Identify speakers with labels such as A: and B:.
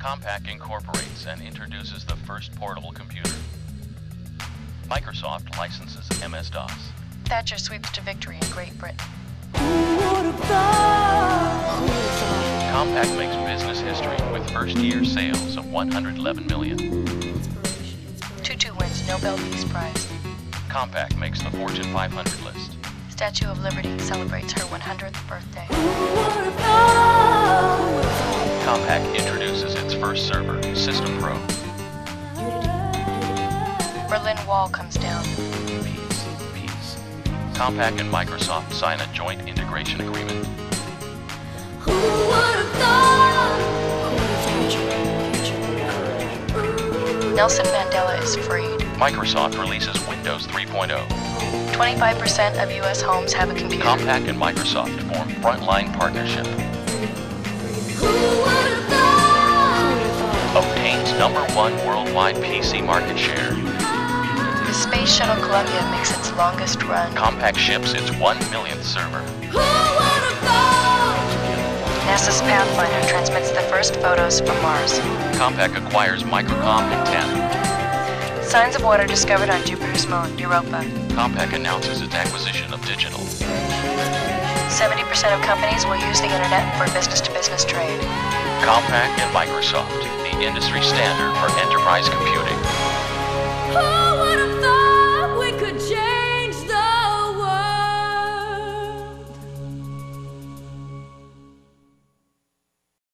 A: Compaq incorporates and introduces the first portable computer. Microsoft licenses MS-DOS.
B: Thatcher sweeps to victory in Great Britain.
A: Compaq makes business history with first-year sales of 111 million.
B: Tutu wins Nobel Peace Prize.
A: Compaq makes the Fortune 500 list.
B: Statue of Liberty celebrates her 100th birthday.
A: Compaq introduces first server, System Pro.
B: Berlin Wall comes down.
A: Peace, peace. Compaq and Microsoft sign a joint integration agreement. Who would've thought?
B: Nelson Mandela is freed.
A: Microsoft releases Windows 3.0.
B: 25% of U.S. homes have a computer.
A: Compaq and Microsoft form Frontline Partnership. Obtains number one worldwide PC market share.
B: The Space Shuttle Columbia makes its longest run.
A: Compaq ships its one millionth server.
B: NASA's Pathfinder transmits the first photos from Mars.
A: Compaq acquires Microcom in 10.
B: Signs of water discovered on Jupiter's moon, Europa.
A: Compaq announces its acquisition of Digital.
B: 70% of companies will use the internet for business-to-business trade.
A: Compaq and Microsoft, the industry standard for enterprise computing.